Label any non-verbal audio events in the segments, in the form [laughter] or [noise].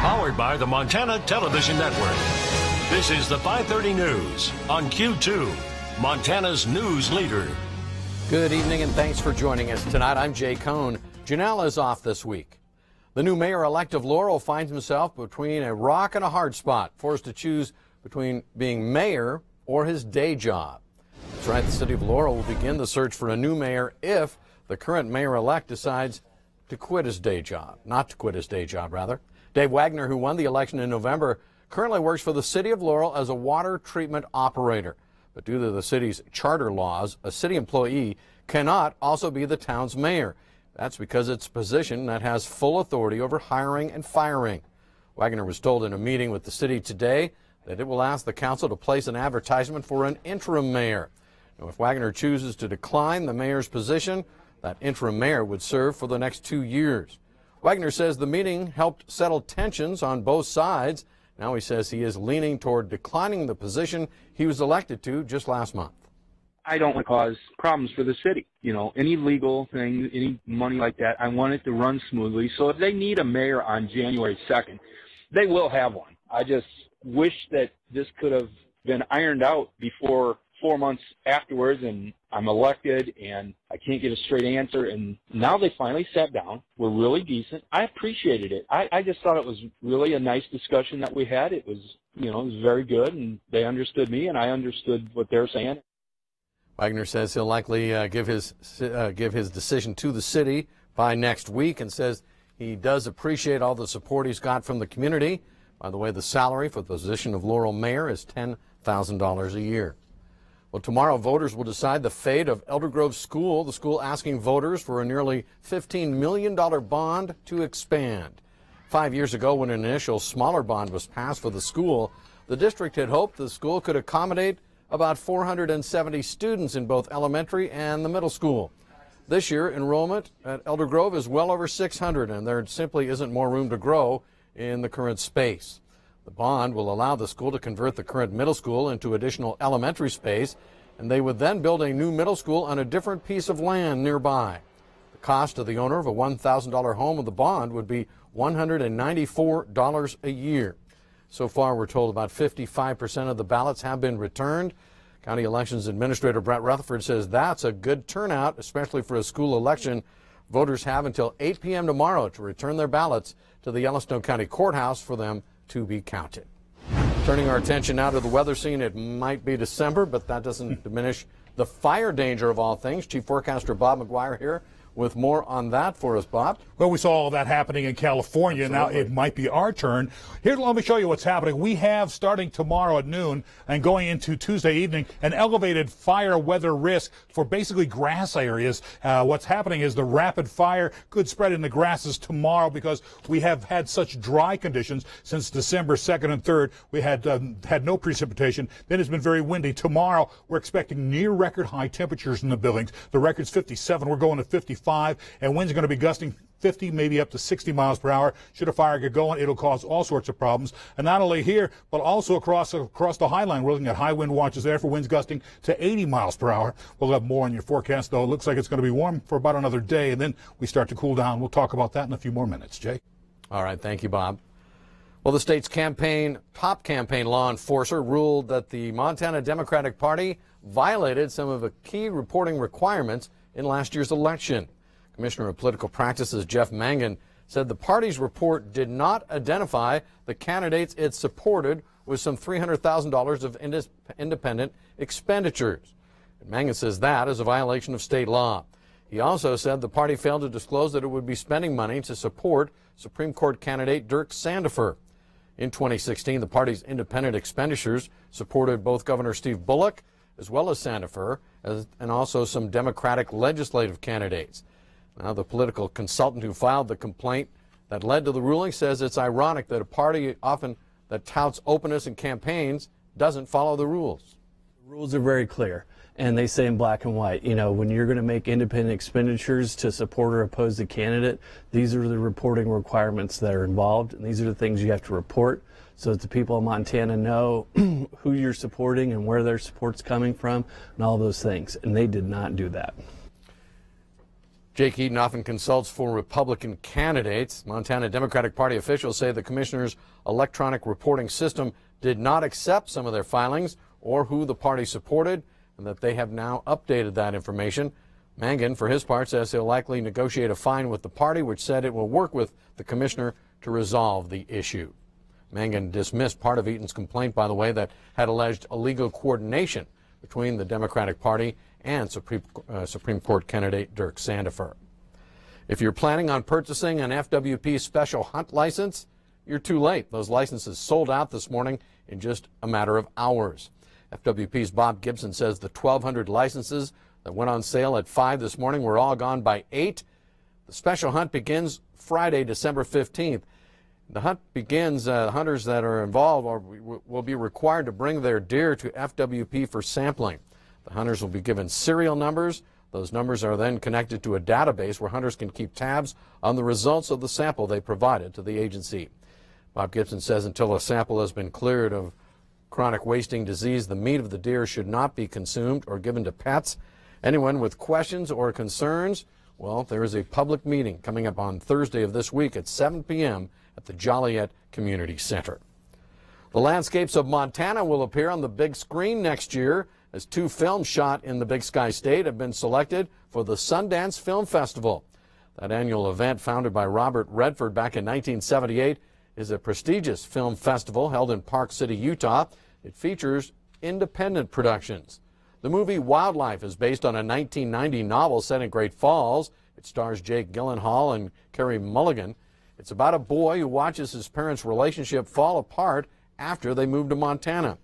Powered by the Montana Television Network. This is the 530 News on Q2, Montana's news leader. Good evening and thanks for joining us tonight. I'm Jay Kohn. Janelle is off this week. The new mayor-elect of Laurel finds himself between a rock and a hard spot, forced to choose between being mayor or his day job. That's right, the city of Laurel will begin the search for a new mayor if the current mayor-elect decides to quit his day job, not to quit his day job, rather. Dave Wagner, who won the election in November, currently works for the city of Laurel as a water treatment operator. But due to the city's charter laws, a city employee cannot also be the town's mayor. That's because it's a position that has full authority over hiring and firing. Wagner was told in a meeting with the city today that it will ask the council to place an advertisement for an interim mayor. Now, if Wagner chooses to decline the mayor's position, that interim mayor would serve for the next two years. Wagner says the meeting helped settle tensions on both sides. Now he says he is leaning toward declining the position he was elected to just last month. I don't want to cause problems for the city. You know, any legal thing, any money like that, I want it to run smoothly. So if they need a mayor on January 2nd, they will have one. I just wish that this could have been ironed out before four months afterwards and I'm elected and I can't get a straight answer. And now they finally sat down. We're really decent. I appreciated it. I, I just thought it was really a nice discussion that we had. It was, you know, it was very good and they understood me and I understood what they're saying. Wagner says he'll likely uh, give his uh, give his decision to the city by next week and says he does appreciate all the support he's got from the community. By the way, the salary for the position of Laurel Mayor is $10,000 a year. Well, tomorrow voters will decide the fate of Elder Grove School, the school asking voters for a nearly $15 million bond to expand. Five years ago, when an initial smaller bond was passed for the school, the district had hoped the school could accommodate about 470 students in both elementary and the middle school. This year, enrollment at Elder Grove is well over 600, and there simply isn't more room to grow in the current space. The bond will allow the school to convert the current middle school into additional elementary space, and they would then build a new middle school on a different piece of land nearby. The cost to the owner of a $1,000 home with the bond would be $194 a year. So far, we're told about 55% of the ballots have been returned. County Elections Administrator Brett Rutherford says that's a good turnout, especially for a school election. Voters have until 8 p.m. tomorrow to return their ballots to the Yellowstone County Courthouse for them to be counted. Turning our attention now to the weather scene, it might be December, but that doesn't diminish the fire danger of all things. Chief Forecaster Bob McGuire here with more on that for us, Bob. Well, we saw all that happening in California. Absolutely. Now it might be our turn. Here, let me show you what's happening. We have, starting tomorrow at noon and going into Tuesday evening, an elevated fire weather risk for basically grass areas. Uh, what's happening is the rapid fire could spread in the grasses tomorrow because we have had such dry conditions since December 2nd and 3rd. We had um, had no precipitation. Then it's been very windy. Tomorrow, we're expecting near record high temperatures in the buildings. The record's 57. We're going to 55 and winds are going to be gusting 50, maybe up to 60 miles per hour. Should a fire get going, it'll cause all sorts of problems. And not only here, but also across across the Hi-Line. We're looking at high wind watches there for winds gusting to 80 miles per hour. We'll have more on your forecast, though. It looks like it's going to be warm for about another day, and then we start to cool down. We'll talk about that in a few more minutes. Jay? All right. Thank you, Bob. Well, the state's campaign, top campaign law enforcer ruled that the Montana Democratic Party violated some of the key reporting requirements in last year's election. Commissioner of Political Practices Jeff Mangan said the party's report did not identify the candidates it supported with some $300,000 of independent expenditures. And Mangan says that is a violation of state law. He also said the party failed to disclose that it would be spending money to support Supreme Court candidate Dirk Sandefur. In 2016, the party's independent expenditures supported both Governor Steve Bullock as well as Sandefur as, and also some Democratic legislative candidates. Now, the political consultant who filed the complaint that led to the ruling says it's ironic that a party often that touts openness in campaigns doesn't follow the rules. The rules are very clear, and they say in black and white, you know, when you're going to make independent expenditures to support or oppose the candidate, these are the reporting requirements that are involved, and these are the things you have to report so that the people of Montana know [clears throat] who you're supporting and where their support's coming from and all those things. And they did not do that. Jake Eaton often consults for Republican candidates. Montana Democratic Party officials say the commissioner's electronic reporting system did not accept some of their filings or who the party supported, and that they have now updated that information. Mangan, for his part, says he'll likely negotiate a fine with the party, which said it will work with the commissioner to resolve the issue. Mangan dismissed part of Eaton's complaint, by the way, that had alleged illegal coordination between the Democratic Party and Supreme, uh, Supreme Court candidate Dirk Sandefur. If you're planning on purchasing an FWP special hunt license, you're too late. Those licenses sold out this morning in just a matter of hours. FWP's Bob Gibson says the 1,200 licenses that went on sale at 5 this morning were all gone by 8. The special hunt begins Friday, December 15th. The hunt begins, uh, hunters that are involved are, will be required to bring their deer to FWP for sampling. The hunters will be given serial numbers. Those numbers are then connected to a database where hunters can keep tabs on the results of the sample they provided to the agency. Bob Gibson says until a sample has been cleared of chronic wasting disease, the meat of the deer should not be consumed or given to pets. Anyone with questions or concerns, well, there is a public meeting coming up on Thursday of this week at 7 p.m. at the Joliet Community Center. The landscapes of Montana will appear on the big screen next year as two films shot in the Big Sky State have been selected for the Sundance Film Festival. That annual event, founded by Robert Redford back in 1978, is a prestigious film festival held in Park City, Utah. It features independent productions. The movie Wildlife is based on a 1990 novel set in Great Falls. It stars Jake Gyllenhaal and Carey Mulligan. It's about a boy who watches his parents' relationship fall apart after they move to Montana.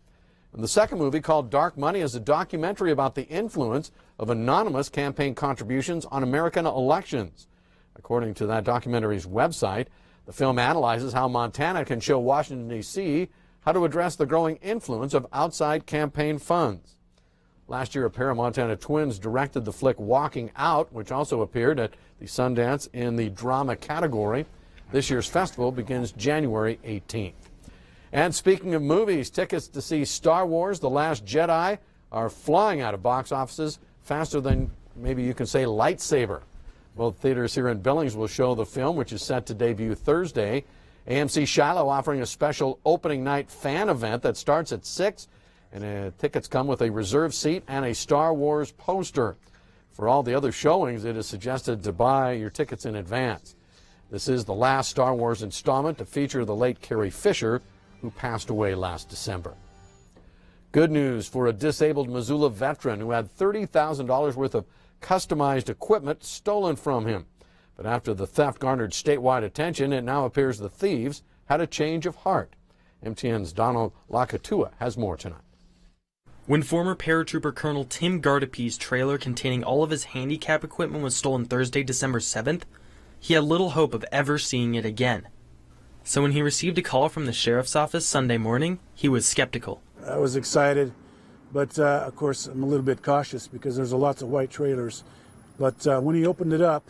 And the second movie, called Dark Money, is a documentary about the influence of anonymous campaign contributions on American elections. According to that documentary's website, the film analyzes how Montana can show Washington, D.C. how to address the growing influence of outside campaign funds. Last year, a pair of Montana twins directed the flick Walking Out, which also appeared at the Sundance in the drama category. This year's festival begins January 18th. And speaking of movies, tickets to see Star Wars The Last Jedi are flying out of box offices faster than maybe you can say lightsaber. Both theaters here in Billings will show the film, which is set to debut Thursday. AMC Shiloh offering a special opening night fan event that starts at 6, and uh, tickets come with a reserved seat and a Star Wars poster. For all the other showings, it is suggested to buy your tickets in advance. This is the last Star Wars installment to feature the late Carrie Fisher, who passed away last December. Good news for a disabled Missoula veteran who had $30,000 worth of customized equipment stolen from him. But after the theft garnered statewide attention, it now appears the thieves had a change of heart. MTN's Donald Lakatua has more tonight. When former paratrooper Colonel Tim Gardapi's trailer containing all of his handicap equipment was stolen Thursday, December 7th, he had little hope of ever seeing it again. So when he received a call from the sheriff's office Sunday morning, he was skeptical. I was excited, but uh, of course I'm a little bit cautious because there's a lots of white trailers. But uh, when he opened it up,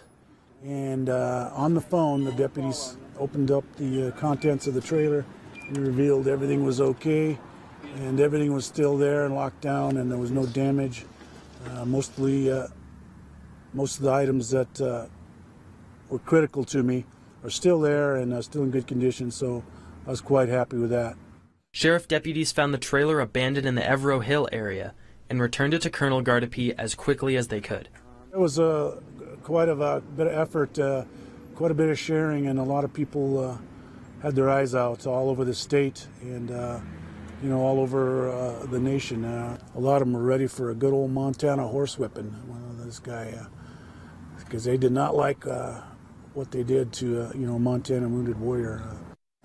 and uh, on the phone, the deputies opened up the uh, contents of the trailer and revealed everything was okay, and everything was still there and locked down, and there was no damage. Uh, mostly, uh, most of the items that were critical to me are still there and uh, still in good condition, so I was quite happy with that. Sheriff deputies found the trailer abandoned in the Evaro Hill area and returned it to Colonel Gardapi as quickly as they could. It was uh, quite a, a bit of effort, uh, quite a bit of sharing, and a lot of people uh, had their eyes out all over the state and uh, you know all over uh, the nation. Uh, a lot of them were ready for a good old Montana horsewhipping. Well, this guy, because they did not like what they did to, uh, you know, Montana Wounded Warrior.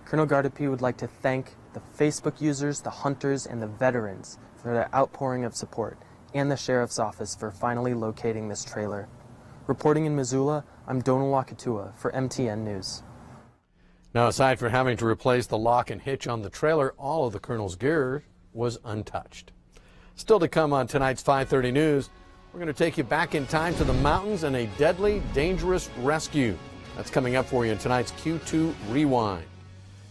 Colonel Gardapi would like to thank the Facebook users, the hunters, and the veterans for their outpouring of support, and the Sheriff's Office for finally locating this trailer. Reporting in Missoula, I'm Donal Wakatua for MTN News. Now, aside from having to replace the lock and hitch on the trailer, all of the Colonel's gear was untouched. Still to come on tonight's 530 News, we're going to take you back in time to the mountains and a deadly, dangerous rescue. That's coming up for you in tonight's Q2 Rewind.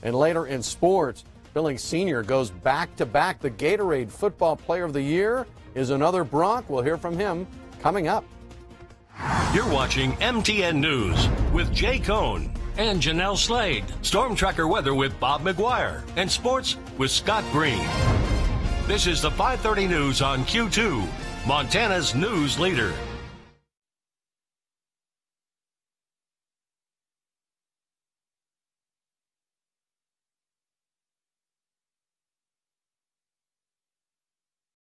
And later in sports, Billings Sr. goes back to back. The Gatorade Football Player of the Year is another Bronc. We'll hear from him coming up. You're watching MTN News with Jay Kohn and Janelle Slade. Storm Tracker weather with Bob McGuire and sports with Scott Green. This is the 530 News on Q2, Montana's news leader.